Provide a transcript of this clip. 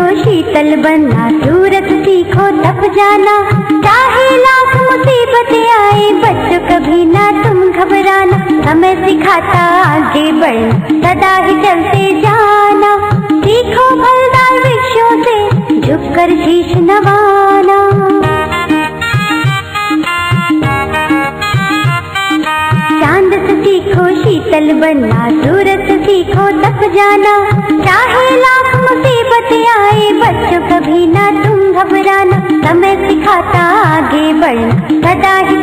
शीतल बनना सूरत सीखो तप जाना। चाहे लाख मुसीबत आए, बच्चों कभी ना तुम घबराना। समय सिखाता आगे बढ़ सदा ही चलते जाना। सीखो फलदार वृक्षों से, झुककर शीश नवाना। चाँद से सीखो शीतल बनना सूरत सीखो तप जाना। चाहे लाख समय सिखाता आगे बढ़ना सदा ही